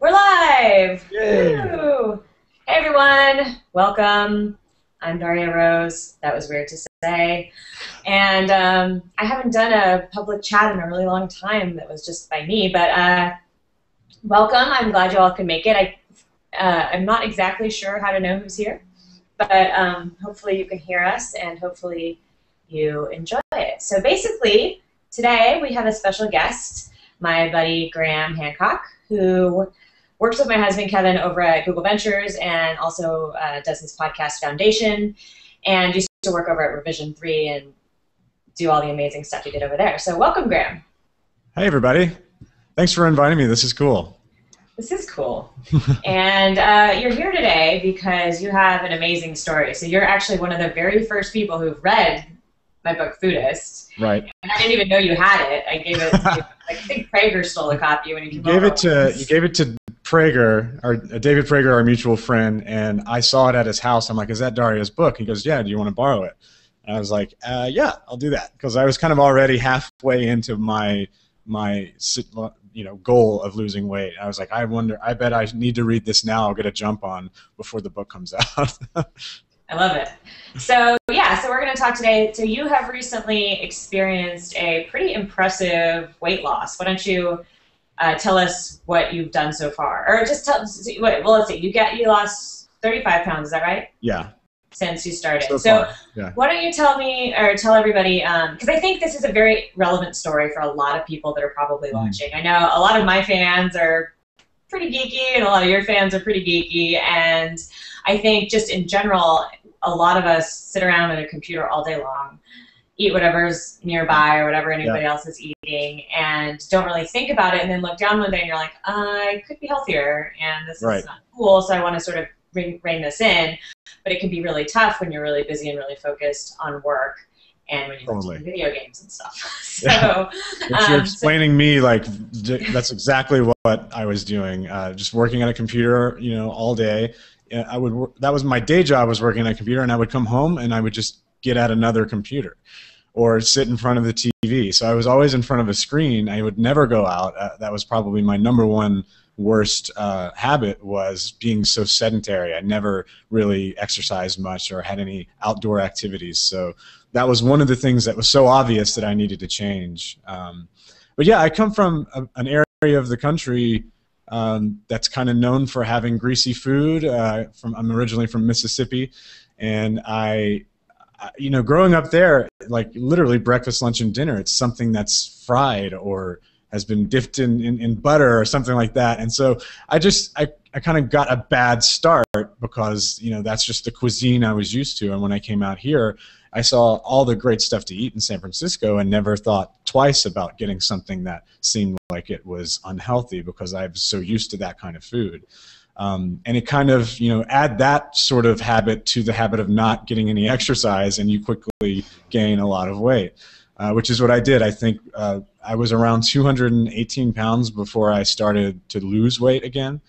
We're live! Woo! Hey everyone, welcome. I'm Darya Rose. That was weird to say. And um, I haven't done a public chat in a really long time that was just by me, but uh, welcome. I'm glad you all could make it. I, uh, I'm not exactly sure how to know who's here, but um, hopefully you can hear us and hopefully you enjoy it. So basically, today we have a special guest, my buddy Graham Hancock, who works with my husband Kevin over at Google Ventures and also uh, does his podcast Foundation and used to work over at Revision 3 and do all the amazing stuff he did over there. So welcome, Graham. Hey, everybody. Thanks for inviting me. This is cool. This is cool. and uh, you're here today because you have an amazing story. So you're actually one of the very first people who've read my book Foodist. Right. And I didn't even know you had it. I gave it. To, I think Prager stole a copy when he came you gave over. it to you gave it to Prager, or uh, David Prager, our mutual friend, and I saw it at his house. I'm like, "Is that Darya's book?" He goes, "Yeah. Do you want to borrow it?" And I was like, uh, "Yeah, I'll do that," because I was kind of already halfway into my my you know goal of losing weight. I was like, I wonder, I bet I need to read this now. I'll get a jump on before the book comes out. I love it. So yeah, so we're going to talk today. So you have recently experienced a pretty impressive weight loss. Why don't you uh, tell us what you've done so far, or just tell? Wait, well, let's see. You get you lost 35 pounds. Is that right? Yeah. Since you started. So, so yeah. why don't you tell me or tell everybody? Because um, I think this is a very relevant story for a lot of people that are probably mm. watching. I know a lot of my fans are pretty geeky, and a lot of your fans are pretty geeky, and I think just in general, a lot of us sit around at a computer all day long, eat whatever's nearby or whatever anybody yeah. else is eating, and don't really think about it. And then look down one day and you're like, I could be healthier, and this right. is not cool. So I want to sort of rein, rein this in. But it can be really tough when you're really busy and really focused on work and when you totally. play video games and stuff. so yeah. um, you're explaining so, me like that's exactly what I was doing. Uh, just working on a computer, you know, all day, I would that was my day job was working on a computer, and I would come home and I would just get at another computer or sit in front of the TV. So I was always in front of a screen. I would never go out. Uh, that was probably my number one worst uh, habit was being so sedentary. I never really exercised much or had any outdoor activities. So that was one of the things that was so obvious that I needed to change. Um, but yeah, I come from a, an area of the country um, that's kind of known for having greasy food. Uh, from I'm originally from Mississippi, and I, I, you know, growing up there, like literally breakfast, lunch, and dinner, it's something that's fried or has been dipped in, in, in butter or something like that. And so I just I, I kind of got a bad start because you know that's just the cuisine I was used to. And when I came out here, I saw all the great stuff to eat in San Francisco and never thought twice about getting something that seemed like it was unhealthy because I was so used to that kind of food. Um, and it kind of, you know, add that sort of habit to the habit of not getting any exercise, and you quickly gain a lot of weight, uh, which is what I did. I think uh, I was around 218 pounds before I started to lose weight again.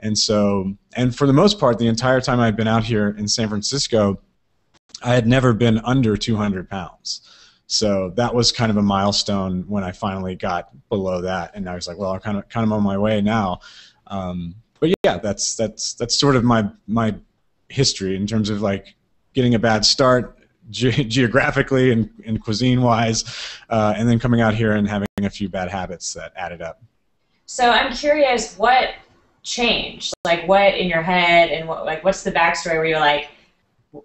And so, and for the most part, the entire time I've been out here in San Francisco, I had never been under 200 pounds. So that was kind of a milestone when I finally got below that, and I was like, well, I'm kind of kind of on my way now. Um, but yeah, that's that's that's sort of my my history in terms of like getting a bad start ge- geographically and, and cuisine wise, uh, and then coming out here and having a few bad habits that added up. So I'm curious, what changed? Like, what in your head, and what like what's the backstory where you're like,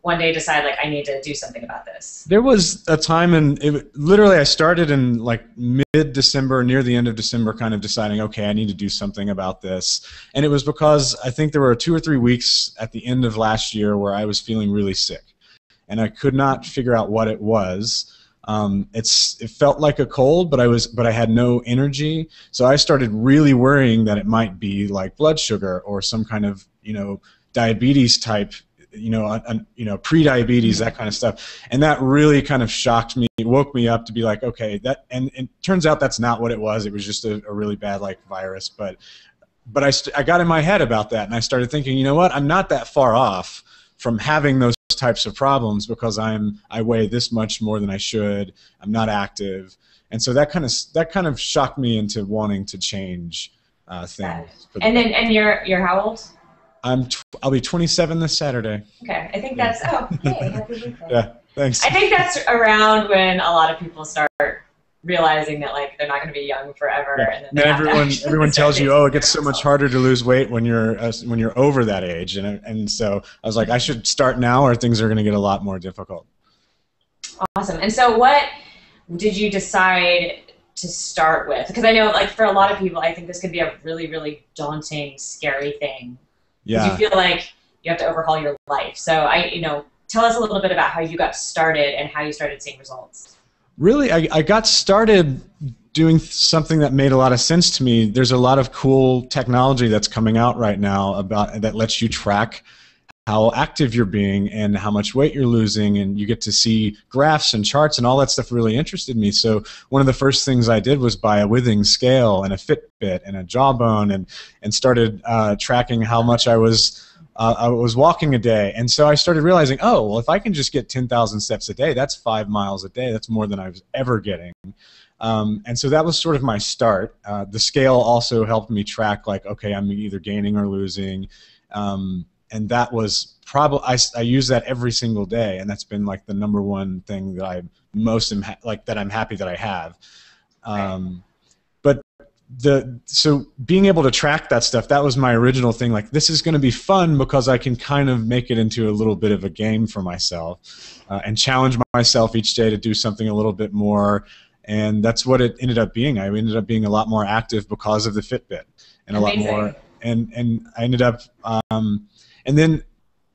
one day decide like I need to do something about this? There was a time in it, literally I started in like mid December, near the end of December, kind of deciding okay I need to do something about this, and it was because I think there were two or three weeks at the end of last year where I was feeling really sick, and I could not figure out what it was. Um, it's it felt like a cold, but I was but I had no energy, so I started really worrying that it might be like blood sugar or some kind of you know diabetes type you know, you know, pre-diabetes, that kind of stuff, and that really kind of shocked me, woke me up to be like, okay, that, and, and it turns out that's not what it was. It was just a, a really bad like virus, but, but I, st- I got in my head about that, and I started thinking, you know what, I'm not that far off from having those types of problems because I'm I weigh this much more than I should. I'm not active, and so that kind of that kind of shocked me into wanting to change uh, thing. And then, and you're you're how old? I'm tw- I'll be 27 this Saturday. Okay, I think that's oh hey happy birthday. Yeah, thanks. I think that's around when a lot of people start realizing that like they're not going to be young forever. Yeah. And, everyone everyone tells you, oh, it gets so much harder to lose weight when you're uh, when you're over that age, and and so I was like, I should start now, or things are going to get a lot more difficult. Awesome. And so, what did you decide to start with? Because I know, like, for a lot of people, I think this could be a really, really daunting, scary thing. Yeah. You feel like you have to overhaul your life. So, I, you know, tell us a little bit about how you got started and how you started seeing results. Really, I, I got started doing something that made a lot of sense to me. There's a lot of cool technology that's coming out right now about that lets you track how active you're being and how much weight you're losing, and you get to see graphs and charts and all that stuff. Really interested me. So one of the first things I did was buy a Withings scale and a Fitbit and a Jawbone, and and started uh, tracking how much I was uh, I was walking a day, and so I started realizing, oh, well, if I can just get 10,000 steps a day, that's five miles a day. That's more than I was ever getting. Um, and so that was sort of my start. Uh, the scale also helped me track, like, okay, I'm either gaining or losing, um, and that was probably I, I use that every single day, and that's been like the number one thing that I most am ha- like that I'm happy that I have. Um, the so being able to track that stuff that was my original thing. Like this is going to be fun because i can kind of make it into a little bit of a game for myself uh, and challenge myself each day to do something a little bit more. And that's what it ended up being. I ended up being a lot more active because of the fitbit and Amazing. a lot more and and i ended up um, and then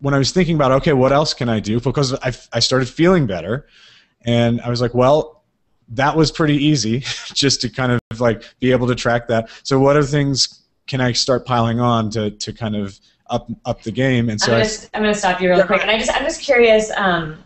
when i was thinking about okay what else can i do? Because i, I started feeling better and i was like well that was pretty easy just to kind of like be able to track that so what other things can i start piling on to, to kind of up up the game and so I'm gonna, I'm gonna stop you real Yeah. quick, and I just I'm just curious. Um,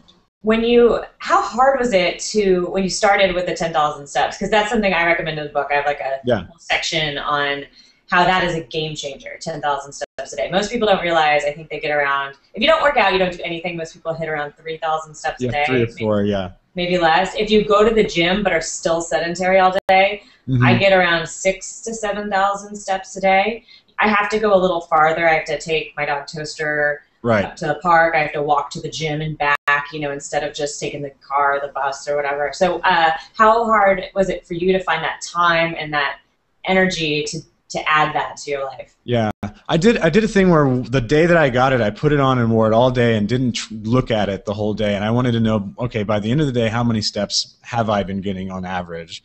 when you, how hard was it to when you started with the 10,000 steps? Because that's something I recommend in the book. I have like a Yeah. section on how that is a game changer. 10,000 steps a day. Most people don't realize. I think they get around. If you don't work out, you don't do anything. Most people hit around 3,000 steps a yeah day. three or four yeah Maybe less. If you go to the gym but are still sedentary all day, Mhm. I get around six to seven thousand steps a day. I have to go a little farther. I have to take my dog Toaster right up to the park. I have to walk to the gym and back, you know, instead of just taking the car, or the bus, or whatever. So, uh, how hard was it for you to find that time and that energy to to add that to your life? Yeah, I did. I did a thing where the day that I got it, I put it on and wore it all day and didn't look at it the whole day. And I wanted to know, okay, by the end of the day, how many steps have I been getting on average?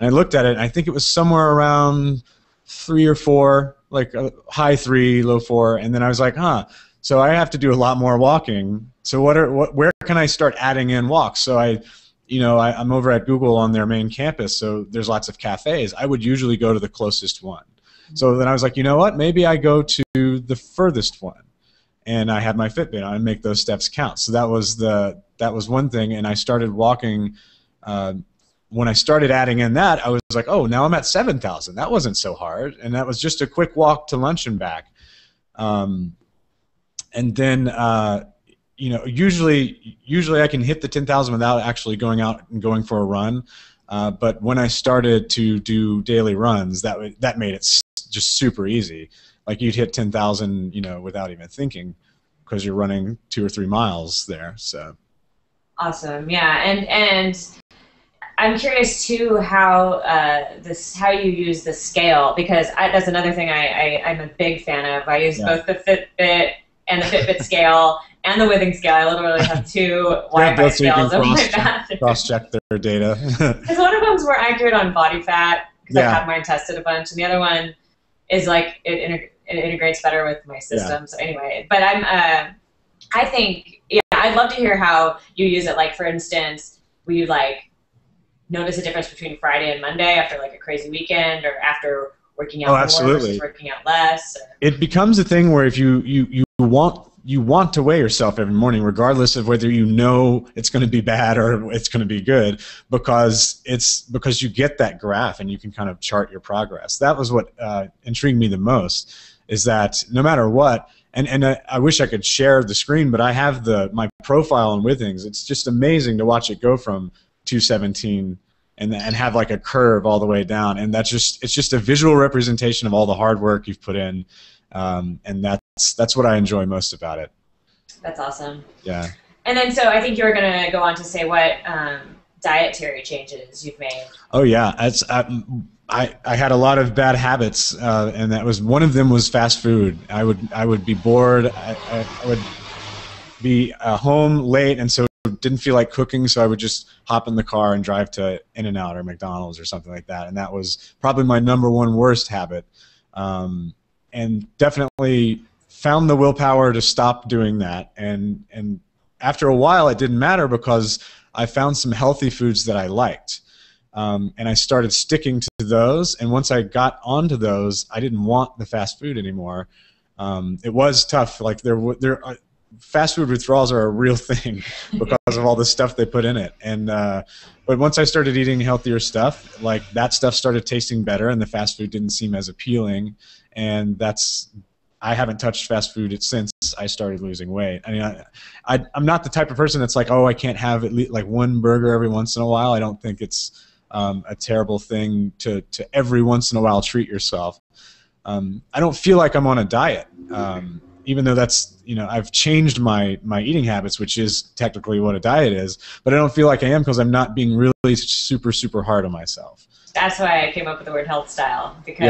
And I looked at it, and I think it was somewhere around three or four, like a high three, low four. And then I was like, huh. So I have to do a lot more walking. So what are what? Where can I start adding in walks? So I you know, I, I'm over at Google on their main campus, so there's lots of cafes. I would usually go to the closest one. So then I was like, you know what? Maybe I go to the furthest one, and I have my Fitbit on and make those steps count. So that was the that was one thing, and I started walking. Uh, when I started adding in that, I was like, oh, now I'm at seven thousand. That wasn't so hard, and that was just a quick walk to lunch and back. Um, and then uh, you know, usually usually I can hit the ten thousand without actually going out and going for a run. Uh, but when I started to do daily runs, that that made it just super easy. Like you'd hit ten thousand, you know, without even thinking, because you're running two or three miles there. So Awesome. Yeah, and and I'm curious too how uh, this how you use the scale because I, that's another thing I, I I'm a big fan of. I use Yeah. both the Fitbit and the Fitbit scale and the Withing scale. I literally have two Yeah, Wi-Fi both so you can scales in my bathroom. cross-check their data. Because one of them's more accurate on body fat because Yeah. I've had mine tested a bunch, and the other one is like it, integ- it integrates better with my system. So anyway, but I'm uh, I think yeah, I'd love to hear how you use it. Like for instance, will you like notice a difference between Friday and Monday after like a crazy weekend, or after working out Oh, more absolutely. versus working out less? Or, it becomes a thing where if you you you want you want to weigh yourself every morning regardless of whether you know it's going to be bad or it's going to be good because it's because you get that graph and you can kind of chart your progress. That was what uh, intrigued me the most is that no matter what and and I, I wish I could share the screen but I have the my profile on Withings. It's just amazing to watch it go from 217 and and have like a curve all the way down, and that's just it's just a visual representation of all the hard work you've put in, um, and that's that's what I enjoy most about it. That's awesome. Yeah. And then, so I think you were going to go on to say what um, dietary changes you've made. Oh yeah, that's I, I had a lot of bad habits, uh, and that was one of them was fast food. I would I would be bored. I, I, I would be uh, home late, and so didn't feel like cooking, so I would just hop in the car and drive to In and Out or McDonald's or something like that. And that was probably my number one worst habit. Um, and definitely found the willpower to stop doing that. And and after a while, it didn't matter because I found some healthy foods that I liked. Um, and I started sticking to those. And once I got onto those, I didn't want the fast food anymore. Um, it was tough. Like there, there, uh, fast food withdrawals are a real thing because of all the stuff they put in it. And uh, but once I started eating healthier stuff, like that stuff started tasting better, and the fast food didn't seem as appealing. And that's I haven't touched fast food since I started losing weight. I mean, I, I am not the type of person that's like, oh, I can't have at least like one burger every once in a while. I don't think it's um, a terrible thing to to every once in a while treat yourself. Um, I don't feel like I'm on a diet. Um, even though that's you know I've changed my my eating habits, which is technically what a diet is, but I don't feel like I am because I'm not being really super super hard on myself. That's why I came up with the word health style because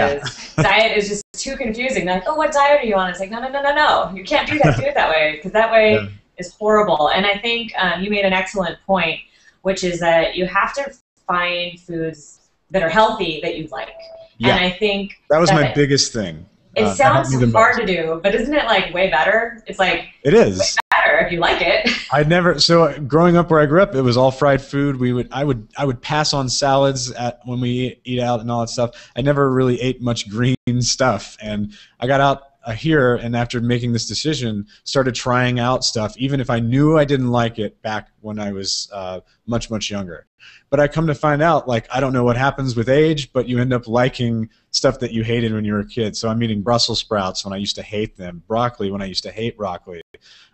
yeah. diet is just too confusing. They're like, oh, what diet are you on? It's like, no, no, no, no, no. You can't do that. do it that way because that way yeah. is horrible. And I think um, you made an excellent point, which is that you have to find foods that are healthy that you like. Yeah. And I think that was that my biggest thing. It uh, sounds hard to do, but isn't it like way better? It's like it is if you like it. I never so growing up where I grew up, it was all fried food. We would I would I would pass on salads at when we eat out and all that stuff. I never really ate much green stuff, and I got out here and after making this decision started trying out stuff even if i knew i didn't like it back when i was uh, much much younger. But i come to find out like i don't know what happens with age but you end up liking stuff that you hated when you were a kid. So i'm eating brussels sprouts when i used to hate them broccoli when i used to hate broccoli.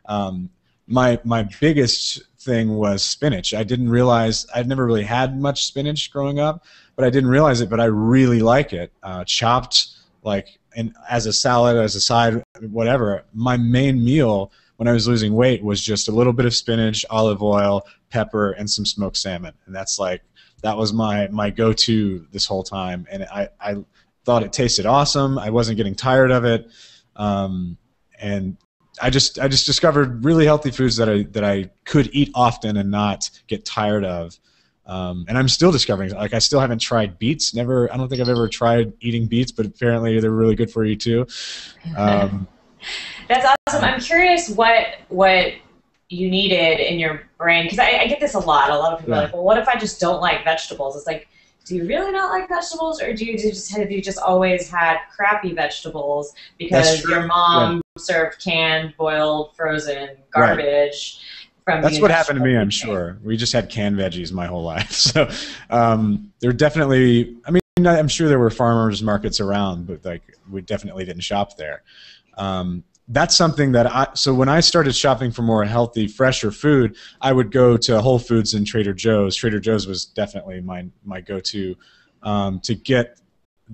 Um, my my biggest thing was spinach. I didn't realize i'd never really had much spinach growing up but i didn't realize it but i really like it. Uh, chopped like and as a salad, as a side, whatever. My main meal when I was losing weight was just a little bit of spinach, olive oil, pepper, and some smoked salmon, and that's like that was my my go-to this whole time, and I I thought it tasted awesome. I wasn't getting tired of it, um, and I just I just discovered really healthy foods that I that I could eat often and not get tired of. Um, and I'm still discovering. Like I still haven't tried beets. Never. I don't think I've ever tried eating beets, but apparently they're really good for you too. Um, That's awesome. I'm curious what what you needed in your brain because I, I, get this a lot. A lot of people yeah. are like, "Well, what if I just don't like vegetables?" It's like, do you really not like vegetables, or do you just have you just always had crappy vegetables because your mom yeah. served canned, boiled, frozen garbage? Right that's what happened to me. I'm sure we just had canned veggies my whole life. So um, there definitely. I mean, I'm sure there were farmers markets around, but like we definitely didn't shop there. Um, that's something that I. So when I started shopping for more healthy, fresher food, I would go to Whole Foods and Trader Joe's. Trader Joe's was definitely my my go-to um, to get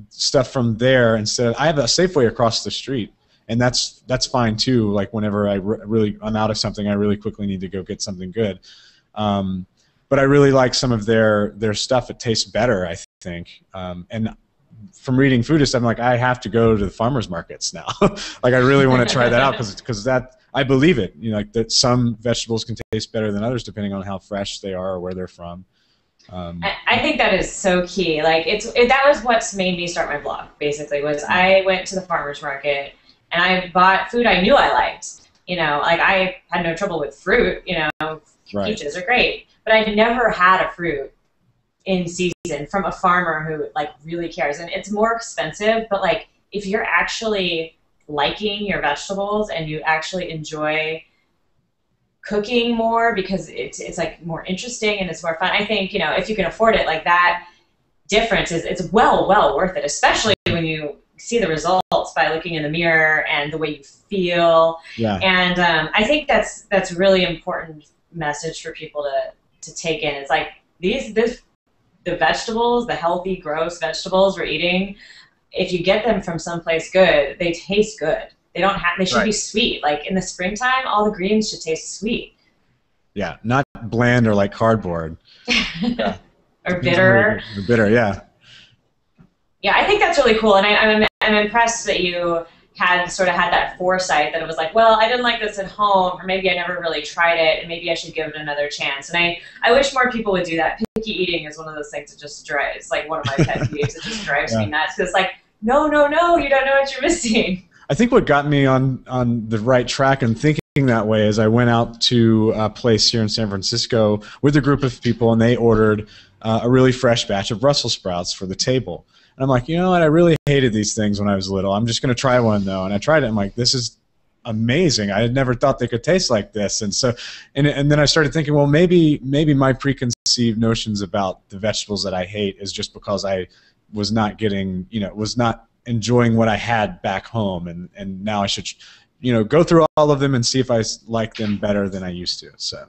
stuff from there instead. I have a Safeway across the street and that's that's fine too. Like whenever I re- really I'm out of something, I really quickly need to go get something good. Um, but I really like some of their their stuff. It tastes better, I think. Um, and from reading Foodist, I'm like, I have to go to the farmers markets now. like I really want to try that out because because that I believe it. You know, like that some vegetables can taste better than others depending on how fresh they are or where they're from. Um, I, I think that is so key. Like it's it, that was what's made me start my blog. Basically, was I went to the farmers market and I bought food I knew I liked. You know, like I had no trouble with fruit. You know, right. peaches are great, but I never had a fruit in season from a farmer who like really cares. And it's more expensive, but like if you're actually liking your vegetables and you actually enjoy cooking more because it's it's like more interesting and it's more fun. I think you know if you can afford it, like that difference is it's well well worth it, especially when you see the results by looking in the mirror and the way you feel. Yeah. And um, I think that's that's really important message for people to to take in. It's like these this the vegetables, the healthy, gross vegetables we're eating, if you get them from someplace good, they taste good. They don't have. They should right. be sweet. Like in the springtime, all the greens should taste sweet. Yeah, not bland or like cardboard. yeah. or bitter. Or bitter, yeah. Yeah, I think that's really cool, and I, I'm I'm impressed that you had sort of had that foresight that it was like, well, I didn't like this at home, or maybe I never really tried it, and maybe I should give it another chance. And I, I wish more people would do that. Picky eating is one of those things that just drives, like one of my pet peeves. It just drives yeah. me nuts because, like, no, no, no, you don't know what you're missing. I think what got me on on the right track and thinking that way is I went out to a place here in San Francisco with a group of people, and they ordered uh, a really fresh batch of Brussels sprouts for the table. And I'm like, you know what? I really hated these things when I was little. I'm just going to try one though. And I tried it. I'm like, this is amazing. I had never thought they could taste like this. And so, and, and then I started thinking, well, maybe maybe my preconceived notions about the vegetables that I hate is just because I was not getting, you know, was not enjoying what I had back home, and and now I should, you know, go through all of them and see if I like them better than I used to. So,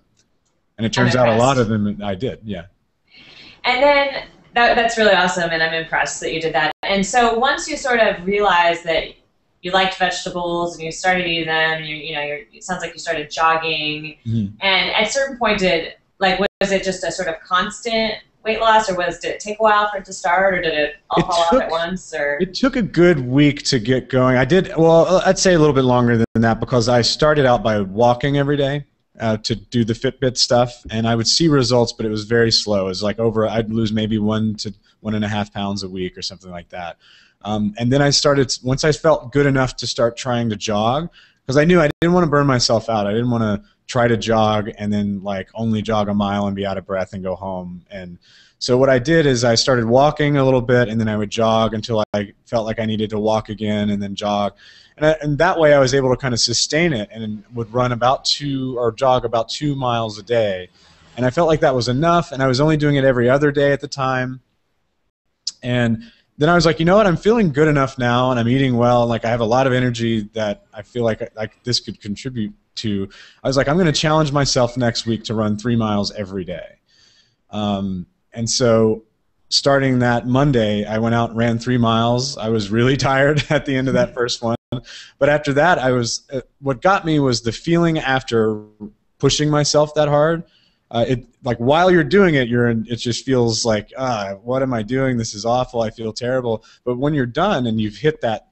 and it turns out a lot of them I did. Yeah. And then that, that's really awesome, and I'm impressed that you did that. And so once you sort of realized that you liked vegetables and you started eating them, you, you know, it sounds like you started jogging. Mm-hmm. And at a certain point, did like was it just a sort of constant weight loss, or was did it take a while for it to start, or did it all it fall took, off at once? Or it took a good week to get going. I did well. I'd say a little bit longer than that because I started out by walking every day uh, to do the Fitbit stuff, and I would see results, but it was very slow. It was like over, I'd lose maybe one to one and a half pounds a week or something like that. Um, and then I started, once I felt good enough to start trying to jog, because I knew I didn't want to burn myself out. I didn't want to try to jog and then like only jog a mile and be out of breath and go home. And so what I did is I started walking a little bit and then I would jog until I felt like I needed to walk again and then jog and, I, and that way I was able to kind of sustain it and would run about two or jog about two miles a day, and I felt like that was enough. And I was only doing it every other day at the time, and then I was like, you know what? I'm feeling good enough now, and I'm eating well. And like I have a lot of energy that I feel like like this could contribute to. I was like, I'm going to challenge myself next week to run three miles every day. Um, and so starting that Monday, I went out and ran three miles. I was really tired at the end of that first one. But after that, I was uh, what got me was the feeling after pushing myself that hard. Uh, it like while you're doing it, you're in, it just feels like ah, what am I doing? This is awful. I feel terrible. But when you're done and you've hit that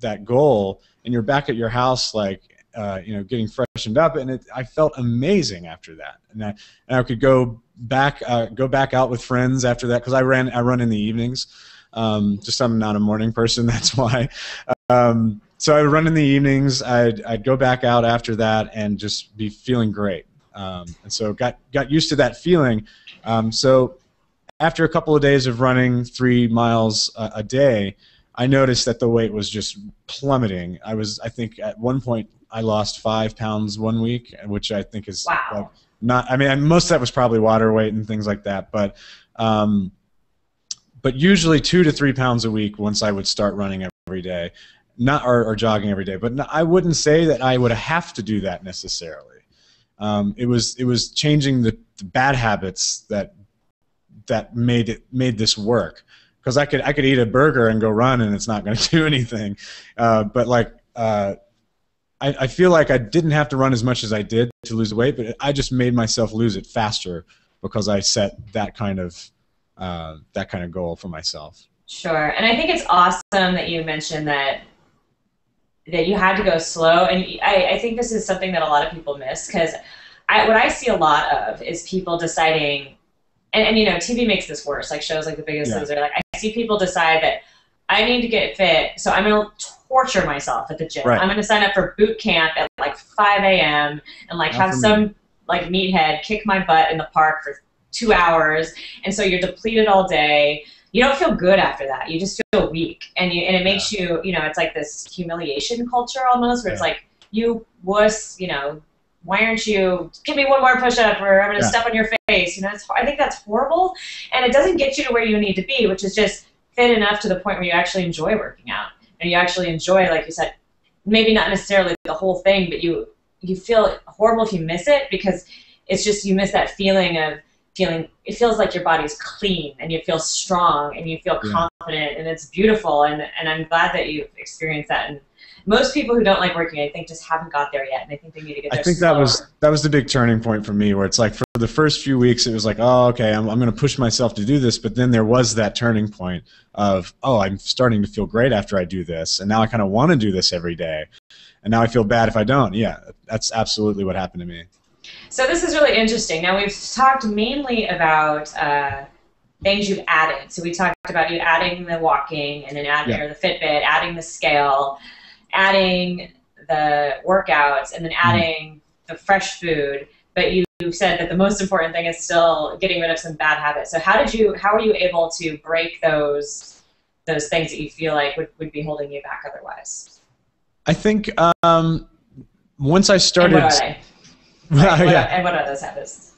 that goal and you're back at your house, like uh, you know, getting freshened up, and it, I felt amazing after that. And I, and I could go back, uh, go back out with friends after that because I ran, I run in the evenings. Um, just I'm not a morning person, that's why. Um, so I would run in the evenings. I'd, I'd go back out after that and just be feeling great. Um, and so got got used to that feeling. Um, so after a couple of days of running three miles a, a, day, I noticed that the weight was just plummeting. I was I think at one point I lost five pounds one week, which I think is wow. like not. I mean, most of that was probably water weight and things like that, but. Um, but usually two to three pounds a week once I would start running every day not or, or jogging every day. But I wouldn't say that I would have to do that necessarily. Um, it was it was changing the, the, bad habits that that made it made this work. Because I could I could eat a burger and go run and it's not going to do anything. Uh, but like uh, I, I feel like I didn't have to run as much as I did to lose weight, but I just made myself lose it faster because I set that kind of uh, that kind of goal for myself. Sure, and I think it's awesome that you mentioned that that you had to go slow. And I, I think this is something that a lot of people miss because I, what I see a lot of is people deciding, and, and you know, TV makes this worse. Like shows like The Biggest yeah. Loser. Like I see people decide that I need to get fit, so I'm gonna torture myself at the gym. Right. I'm gonna sign up for boot camp at like 5 a.m. and like Not have some me. like meathead kick my butt in the park for two hours, and so you're depleted all day you don't feel good after that. You just feel weak, and you and it makes yeah. you, you know, it's like this humiliation culture almost, where yeah. it's like you wuss, you know, why aren't you? Give me one more push-up, or I'm gonna yeah. step on your face. You know, it's, I think that's horrible, and it doesn't get you to where you need to be, which is just fit enough to the point where you actually enjoy working out, and you actually enjoy, like you said, maybe not necessarily the whole thing, but you you feel horrible if you miss it because it's just you miss that feeling of feeling it feels like your body's clean and you feel strong and you feel Yeah. confident and it's beautiful. And and I'm glad that you've experienced that. And most people who don't like working I think just haven't got there yet and I think they need to get There I think that was that was the big turning point for me, where it's like for the first few weeks, it was like, oh, okay, I'm, I'm going to push myself to do this, but then there was that turning point of, oh, I'm starting to feel great after I do this, and now I kind of want to do this every day, and now I feel bad if I don't. Yeah, that's absolutely what happened to me. So this is really interesting. Now we've talked mainly about uh, things you've added. So we talked about you adding the walking and then adding Yeah. or the Fitbit, adding the scale, adding the workouts, and then Mm-hmm. adding the fresh food. But you you said that the most important thing is still getting rid of some bad habits. So how did you how were you able to break those those things that you feel like would, would be holding you back otherwise? I think um, once I And started, what are they? Right, what yeah, are- and what are those habits?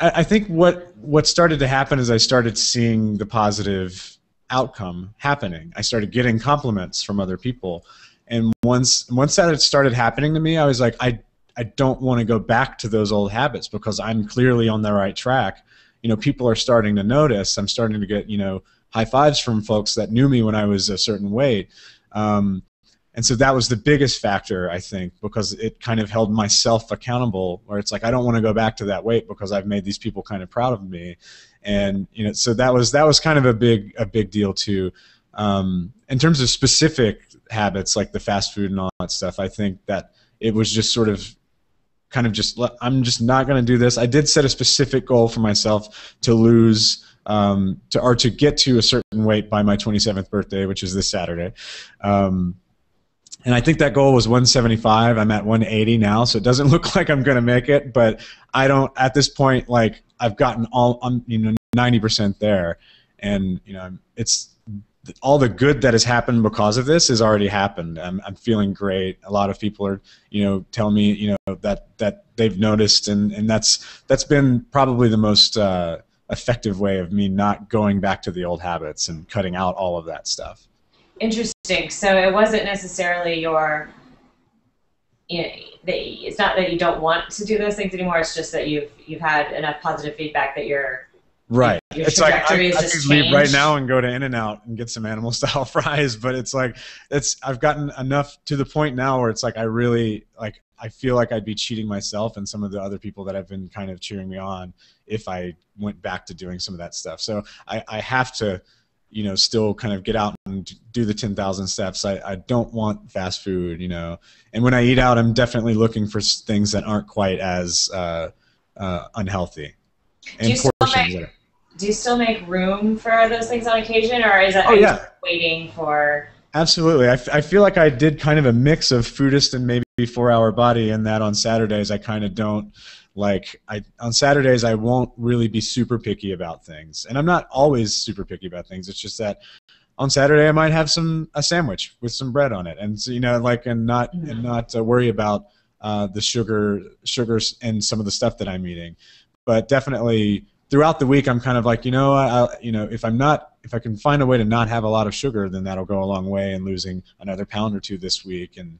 I, I think what what started to happen is I started seeing the positive outcome happening. I started getting compliments from other people, and once once that had started happening to me, I was like, I I don't want to go back to those old habits because I'm clearly on the right track. You know, people are starting to notice. I'm starting to get you know high fives from folks that knew me when I was a certain weight. Um, and so that was the biggest factor, I think, because it kind of held myself accountable. Where it's like I don't want to go back to that weight because I've made these people kind of proud of me, and you know, so that was that was kind of a big a big deal too. Um, in terms of specific habits like the fast food and all that stuff, I think that it was just sort of kind of just I'm just not going to do this. I did set a specific goal for myself to lose um, to or to get to a certain weight by my 27th birthday, which is this Saturday. Um, and I think that goal was 175. I'm at 180 now, so it doesn't look like I'm going to make it. But I don't at this point like I've gotten all I'm you know 90% there, and you know it's all the good that has happened because of this has already happened. I'm, I'm feeling great. A lot of people are, you know, tell me, you know, that that they've noticed, and and that's that's been probably the most uh, effective way of me not going back to the old habits and cutting out all of that stuff. Interesting. So it wasn't necessarily your. You know, it's not that you don't want to do those things anymore. It's just that you've you've had enough positive feedback that you're. Right. Your it's like I, I could leave right now and go to In and Out and get some animal style fries, but it's like it's I've gotten enough to the point now where it's like I really like I feel like I'd be cheating myself and some of the other people that have been kind of cheering me on if I went back to doing some of that stuff. So I, I have to, you know, still kind of get out and do the ten thousand steps. I, I don't want fast food, you know, and when I eat out, I'm definitely looking for things that aren't quite as uh, uh, unhealthy. And you still portions. make- are- Do you still make room for those things on occasion, or is that Oh, yeah. waiting for? Absolutely. I, f- I feel like I did kind of a mix of foodist and maybe four hour body in that on Saturdays I kind of don't like I on Saturdays I won't really be super picky about things. And I'm not always super picky about things. It's just that on Saturday I might have some a sandwich with some bread on it and so, you know like and not and not uh, worry about uh, the sugar sugars and some of the stuff that I'm eating. But definitely throughout the week I'm kind of like you know I, I you know if I'm not if I can find a way to not have a lot of sugar then that'll go a long way in losing another pound or two this week and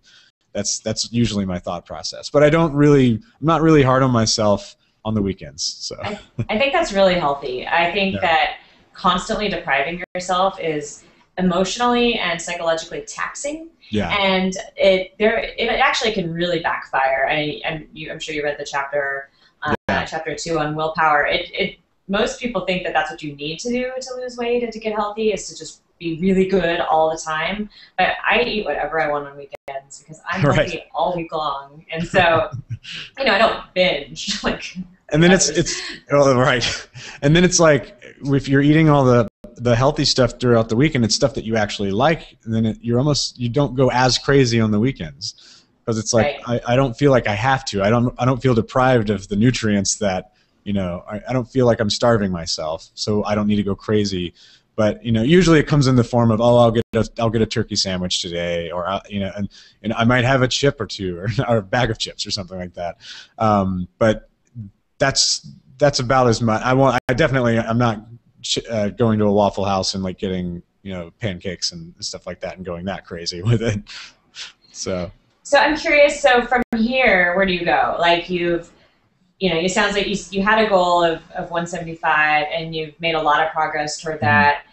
that's that's usually my thought process. But I don't really I'm not really hard on myself on the weekends. So I think that's really healthy. I think Yeah. that constantly depriving yourself is emotionally and psychologically taxing. yeah. and it there it actually can really backfire. I I'm, you, I'm sure you read the chapter uh, Yeah. chapter two on willpower. It it most people think that that's what you need to do to lose weight and to get healthy is to just be really good all the time. But I eat whatever I want on weekends because I'm Right. healthy all week long, and so you know I don't binge like. and then it's it's oh, right and then it's like if you're eating all the the healthy stuff throughout the week and it's stuff that you actually like and then it, you're almost you don't go as crazy on the weekends because it's like I, I don't feel like i have to i don't i don't feel deprived of the nutrients that you know I, I don't feel like i'm starving myself so i don't need to go crazy but you know usually it comes in the form of oh i'll get a i'll get a turkey sandwich today or uh, you know and, and i might have a chip or two or, or a bag of chips or something like that um, but that's that's about as much. I want. I definitely. I'm not ch- uh, going to a Waffle House and like getting you know pancakes and stuff like that and going that crazy with it. So So I'm curious. So from here, where do you go? Like you've you know, it sounds like you, you had a goal of, of 175 and you've made a lot of progress toward mm-hmm. that.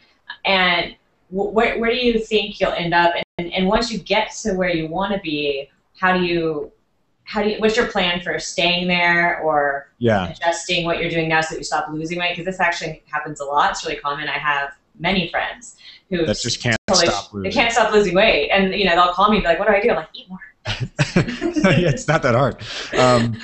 And wh- where, where do you think you'll end up? And, and once you get to where you want to be, how do you, how do you, what's your plan for staying there or Yeah. adjusting what you're doing now so that you stop losing weight? Because this actually happens a lot. It's really common. I have many friends who That just can't totally- stop They losing. can't stop losing weight. And, you know, they'll call me and be like, what do I do? I'm like, eat more. yeah, it's not that hard. Um,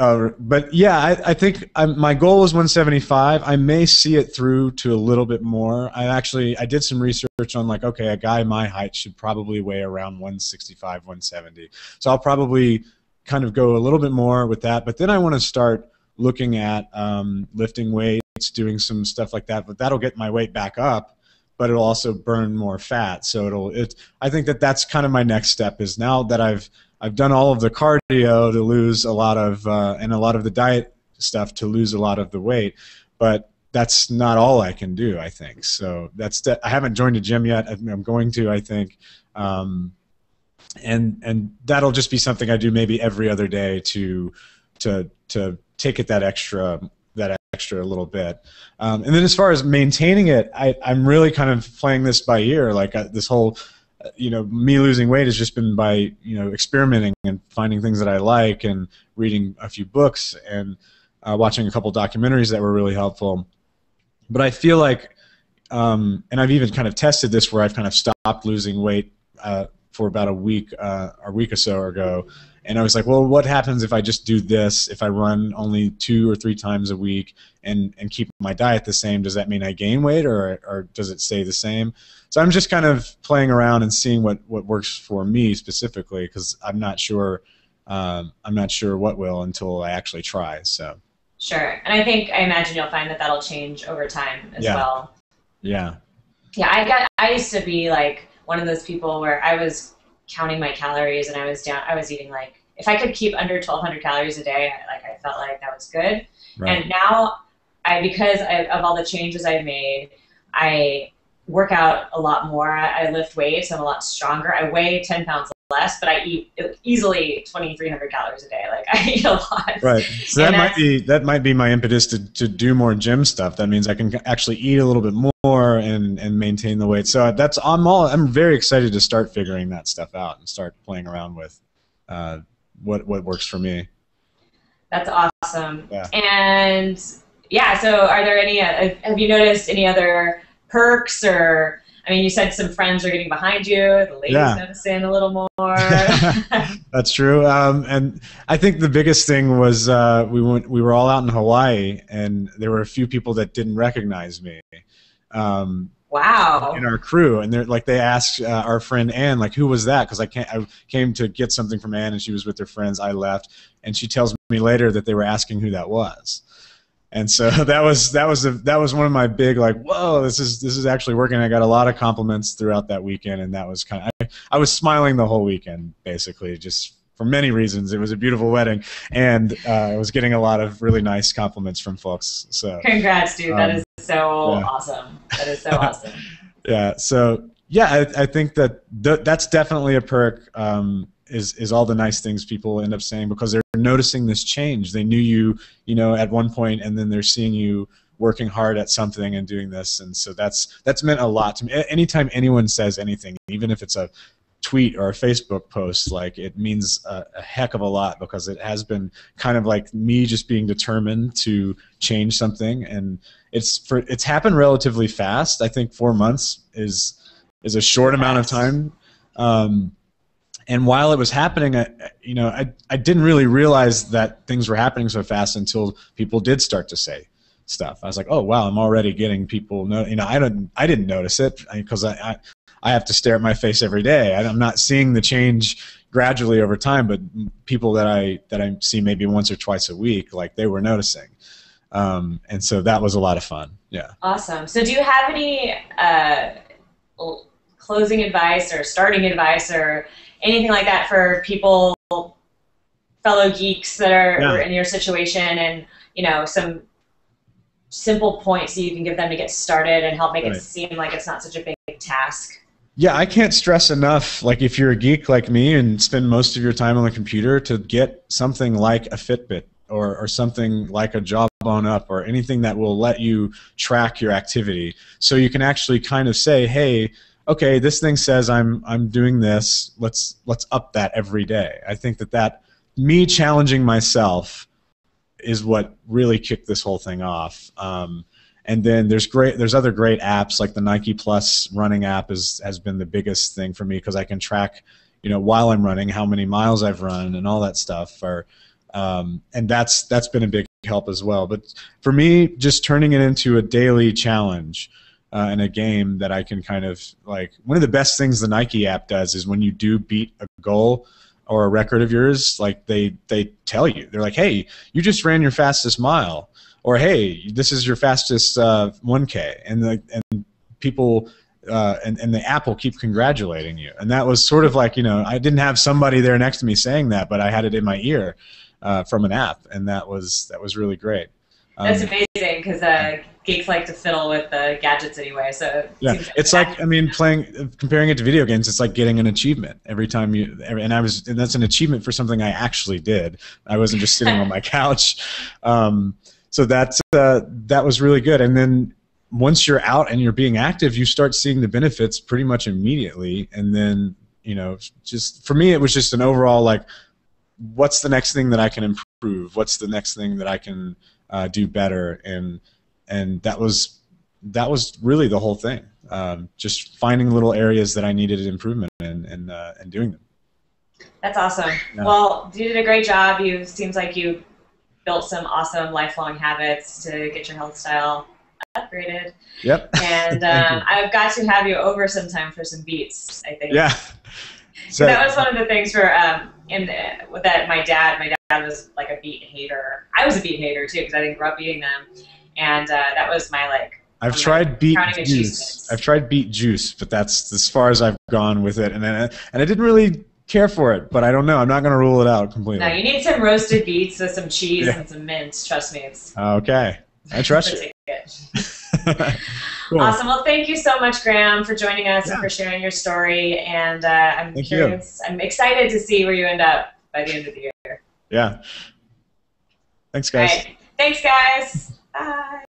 uh, but yeah, I, I think I'm, my goal was 175. I may see it through to a little bit more. I actually I did some research on like, okay, a guy my height should probably weigh around 165, 170. So I'll probably kind of go a little bit more with that. But then I want to start looking at um, lifting weights, doing some stuff like that. But that'll get my weight back up. But it'll also burn more fat. So it'll. It. I think that that's kind of my next step. Is now that I've I've done all of the cardio to lose a lot of uh, and a lot of the diet stuff to lose a lot of the weight, but that's not all I can do. I think so. That's I haven't joined a gym yet. I'm going to. I think, um, and and that'll just be something I do maybe every other day to to to take it that extra extra a little bit. Um, and then as far as maintaining it, I, I'm really kind of playing this by ear. Like this whole you know, me losing weight has just been by you know experimenting and finding things that I like and reading a few books and uh, watching a couple documentaries that were really helpful. But I feel like, um, and I've even kind of tested this where I've kind of stopped losing weight uh, for about a week, uh, a week or so ago, and I was like, well, what happens if I just do this? If I run only two or three times a week and and keep my diet the same, does that mean I gain weight or or does it stay the same? So I'm just kind of playing around and seeing what, what works for me specifically because I'm not sure um, I'm not sure what will until I actually try. So Sure. And I think, I imagine you'll find that that'll change over time as Yeah. well. yeah, Yeah, I got. I used to be like one of those people where I was counting my calories and I was down. I was eating like if I could keep under 1,200 calories a day, I, like I felt like that was good. right. And now, I because I, of all the changes I've made, I work out a lot more. I, I lift weights. I'm a lot stronger. I weigh 10 pounds less, but I eat easily 2,300 calories a day. Like I eat a lot. Right. So that might be that might be my impetus to, to do more gym stuff. That means I can actually eat a little bit more and, and maintain the weight. So that's I'm all I'm very excited to start figuring that stuff out and start playing around with uh, what what works for me. That's awesome. Yeah. And yeah, so are there any? Uh, have you noticed any other perks or? I mean, you said some friends are getting behind you. The ladies Yeah. noticing a little more. That's true. Um, and I think the biggest thing was uh, we went we were all out in Hawaii and there were a few people that didn't recognize me. Um, wow. in our crew, and they're like they asked uh, our friend Anne, like, who was that? Because I can't. I came to get something from Anne, and she was with her friends. I left, and she tells me later that they were asking who that was, and so that was that was a, that was one of my big like, whoa, this is this is actually working. I got a lot of compliments throughout that weekend, and that was kind of I, I was smiling the whole weekend, basically, just. For many reasons, it was a beautiful wedding, and uh, I was getting a lot of really nice compliments from folks. So Congrats, dude. That Um, is so yeah. awesome. That is so awesome. yeah so yeah i, I think that th- that's definitely a perk um, is is all the nice things people end up saying because they're noticing this change they knew you you know at one point and then they're seeing you working hard at something and doing this and so that's that's meant a lot to me anytime anyone says anything even if it's a tweet or a facebook post like it means a, a heck of a lot because it has been kind of like me just being determined to change something and it's for it's happened relatively fast. I think four months is is a short amount of time. Um, and while it was happening, I, you know, I I didn't really realize that things were happening so fast until people did start to say stuff. I was like, oh wow, I'm already getting people. No, you know, I don't I didn't notice it because I, I I have to stare at my face every day. I'm not seeing the change gradually over time, but people that I that I see maybe once or twice a week, like they were noticing um, and so that was a lot of fun. Yeah. Awesome. So, do you have any uh, closing advice or starting advice or anything like that for people, fellow geeks that are Yeah. in your situation, and you know some simple points that you can give them to get started and help make Right. it seem like it's not such a big task? Yeah, I can't stress enough. Like, if you're a geek like me and spend most of your time on the computer, to get something like a Fitbit or, or something like a Jawbone Up or anything that will let you track your activity. So you can actually kind of say, hey, okay, this thing says I'm I'm doing this. Let's let's up that every day. I think that that me challenging myself is what really kicked this whole thing off. Um, and then there's great there's other great apps like the Nike Plus running app is has been the biggest thing for me because I can track you know while I'm running how many miles I've run and all that stuff or um, and that's that's been a big help as well. But for me, just turning it into a daily challenge uh, and a game that I can kind of like. One of the best things the Nike app does is when you do beat a goal or a record of yours, like they they tell you, they're like, "Hey, you just ran your fastest mile," or "Hey, this is your fastest uh, 1K," and the, and people. Uh, and, and the app will keep congratulating you. And that was sort of like, you know, I didn't have somebody there next to me saying that, but I had it in my ear uh, from an app, and that was that was really great. Um, That's amazing because uh, geeks like to fiddle with the gadgets anyway. So it yeah, like it's like I mean, playing comparing it to video games, it's like getting an achievement every time you. Every, and I was, and that's an achievement for something I actually did. I wasn't just sitting on my couch. Um, so that's uh, that was really good. And then once you're out and you're being active, you start seeing the benefits pretty much immediately. And then you know, just for me, it was just an overall like what's the next thing that I can improve? What's the next thing that I can uh, do better? And and that was that was really the whole thing. Um, just finding little areas that I needed improvement in and uh, and doing them. That's awesome. Yeah. Well, you did a great job. You seems like you built some awesome lifelong habits to get your health style upgraded. Yep. And um, I've got to have you over sometime for some beets. I think. Yeah. So that was one of the things for um, in the, that my dad, my dad was like a beet hater. I was a beet hater too because I didn't grow up eating them, and uh, that was my like. I've tried beet juice. I've tried beet juice, but that's as far as I've gone with it, and and I didn't really care for it, but I don't know. I'm not going to rule it out completely. No, you need some roasted beets with some cheese yeah. and some mint. Trust me, it's. Okay, I trust you. cool. Awesome. Well, thank you so much, Graham, for joining us yeah. and for sharing your story. And uh, I'm thank curious. You. I'm excited to see where you end up by the end of the year. Yeah. Thanks, guys. Thanks, guys. Bye.